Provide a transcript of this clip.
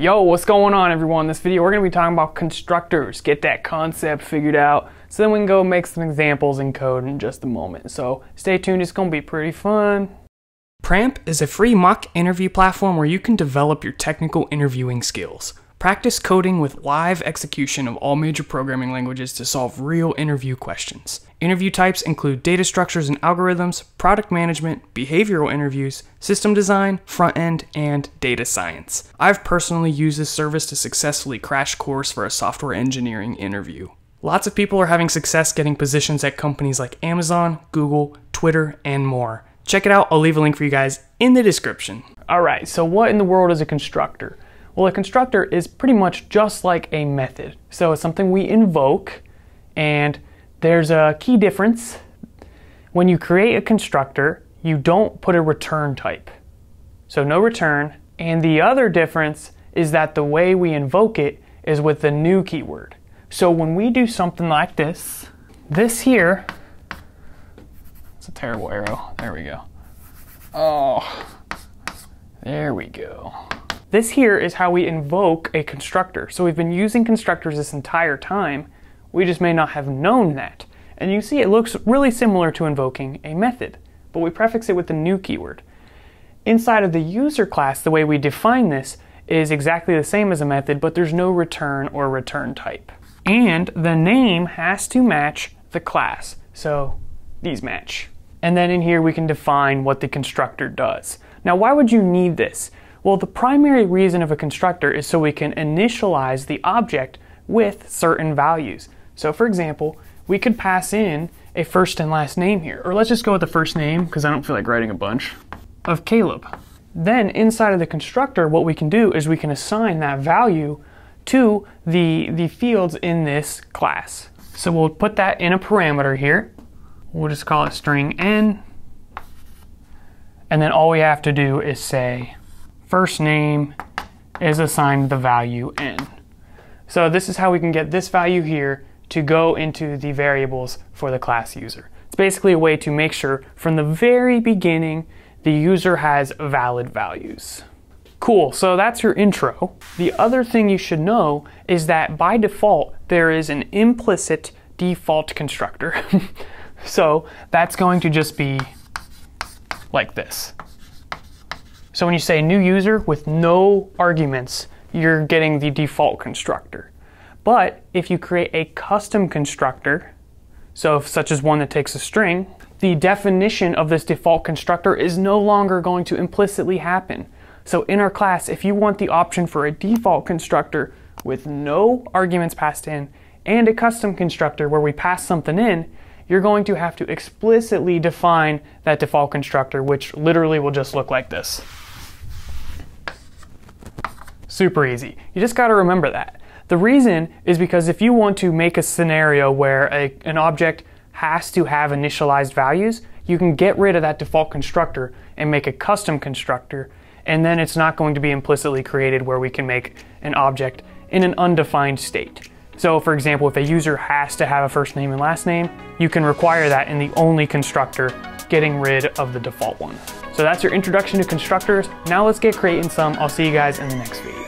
Yo, what's going on everyone? In this video we're going to be talking about constructors. Get that concept figured out so then we can go make some examples in code in just a moment. So stay tuned, it's going to be pretty fun. Pramp is a free mock interview platform where you can develop your technical interviewing skills. Practice coding with live execution of all major programming languages to solve real interview questions. Interview types include data structures and algorithms, product management, behavioral interviews, system design, front end, and data science. I've personally used this service to successfully crash course for a software engineering interview. Lots of people are having success getting positions at companies like Amazon, Google, Twitter, and more. Check it out, I'll leave a link for you guys in the description. Alright, so what in the world is a constructor? Well, a constructor is pretty much just like a method. So it's something we invoke, and there's a key difference. When you create a constructor, you don't put a return type. So no return. And the other difference is that the way we invoke it is with the new keyword. So when we do something like this, this here, it's a terrible arrow. There we go. Oh, there we go. This here is how we invoke a constructor. So we've been using constructors this entire time, we just may not have known that. And you see it looks really similar to invoking a method, but we prefix it with the new keyword. Inside of the user class, the way we define this is exactly the same as a method, but there's no return or return type. And the name has to match the class. So these match. And then in here we can define what the constructor does. Now why would you need this? Well, the primary reason of a constructor is so we can initialize the object with certain values. So for example, we could pass in a first and last name here, or let's just go with the first name because I don't feel like writing a bunch, of Caleb. Then inside of the constructor, what we can do is we can assign that value to the, the fields in this class. So we'll put that in a parameter here. We'll just call it string n. And then all we have to do is say first name is assigned the value n. So this is how we can get this value here to go into the variables for the class user. It's basically a way to make sure from the very beginning the user has valid values. Cool, so that's your intro. The other thing you should know is that by default there is an implicit default constructor. so that's going to just be like this. So when you say new user with no arguments, you're getting the default constructor. But if you create a custom constructor, so if, such as one that takes a string, the definition of this default constructor is no longer going to implicitly happen. So in our class, if you want the option for a default constructor with no arguments passed in and a custom constructor where we pass something in, you're going to have to explicitly define that default constructor, which literally will just look like this. Super easy. You just got to remember that. The reason is because if you want to make a scenario where a, an object has to have initialized values, you can get rid of that default constructor and make a custom constructor, and then it's not going to be implicitly created where we can make an object in an undefined state. So for example, if a user has to have a first name and last name, you can require that in the only constructor, getting rid of the default one. So that's your introduction to constructors. Now let's get creating some. I'll see you guys in the next video.